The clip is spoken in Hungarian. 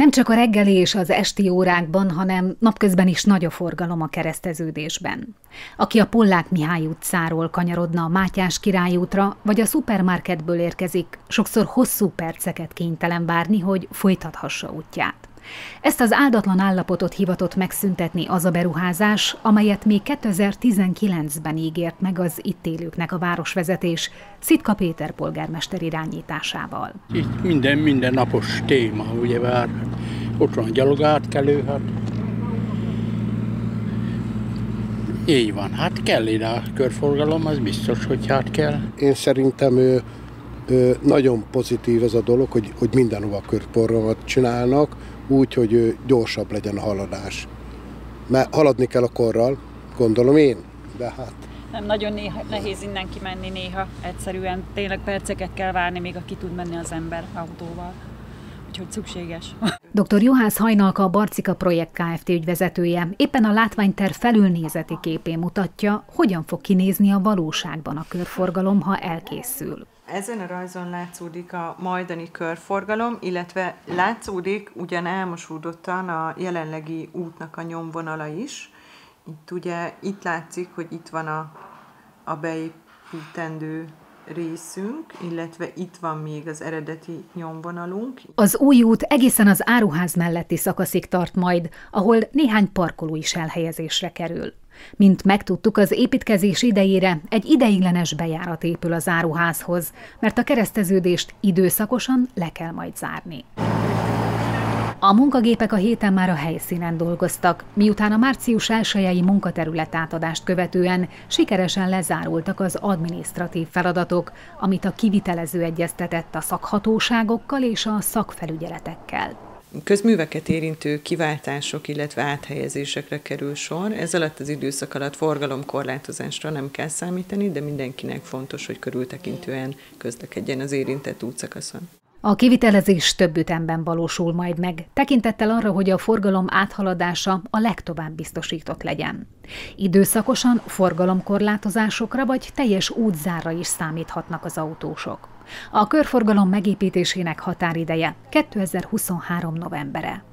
Nem csak a reggeli és az esti órákban, hanem napközben is nagy a forgalom a kereszteződésben. Aki a Pollák Mihály utcáról kanyarodna a Mátyás király útra, vagy a szupermarketből érkezik, sokszor hosszú perceket kénytelen várni, hogy folytathassa útját. Ezt az áldatlan állapotot hivatott megszüntetni az a beruházás, amelyet még 2019-ben ígért meg az itt élőknek a városvezetés Szitka Péter polgármester irányításával. Itt minden, minden napos téma, ugye vár. Ott van a gyalogátkelő, hát így van, hát kell ide a körforgalom, az biztos, hogy hát kell. Én szerintem ő, ő nagyon pozitív ez a dolog, hogy, hogy mindenhova körforgalmat csinálnak, úgy, hogy gyorsabb legyen a haladás. Mert haladni kell a korral, gondolom én, de hát nem nagyon néha, nehéz innen kimenni néha. Egyszerűen tényleg perceket kell várni, még aki tud menni az ember autóval. Úgyhogy szükséges. Dr. Juhász Hajnalka, a Barcika Projekt Kft. ügyvezetője éppen a látványter felülnézeti képén mutatja, hogyan fog kinézni a valóságban a körforgalom, ha elkészül. Ezen a rajzon látszódik a majdani körforgalom, illetve látszódik ugyan elmosódottan a jelenlegi útnak a nyomvonala is. Itt ugye itt látszik, hogy itt van a, a beépítendő részünk, illetve itt van még az eredeti nyomvonalunk. Az új út egészen az áruház melletti szakaszig tart majd, ahol néhány parkoló is elhelyezésre kerül. Mint megtudtuk, az építkezés idejére egy ideiglenes bejárat épül az áruházhoz, mert a kereszteződést időszakosan le kell majd zárni. A munkagépek a héten már a helyszínen dolgoztak, miután a március 1 munkaterület átadást követően sikeresen lezárultak az adminisztratív feladatok, amit a kivitelező egyeztetett a szakhatóságokkal és a szakfelügyeletekkel közműveket érintő kiváltások, illetve áthelyezésekre kerül sor. Ez alatt az időszak alatt forgalomkorlátozásra nem kell számítani, de mindenkinek fontos, hogy körültekintően közlekedjen az érintett útszakaszon. A kivitelezés több ütemben valósul majd meg, tekintettel arra, hogy a forgalom áthaladása a legtovább biztosított legyen. Időszakosan forgalomkorlátozásokra vagy teljes útzárra is számíthatnak az autósok. A körforgalom megépítésének határideje 2023. novembere.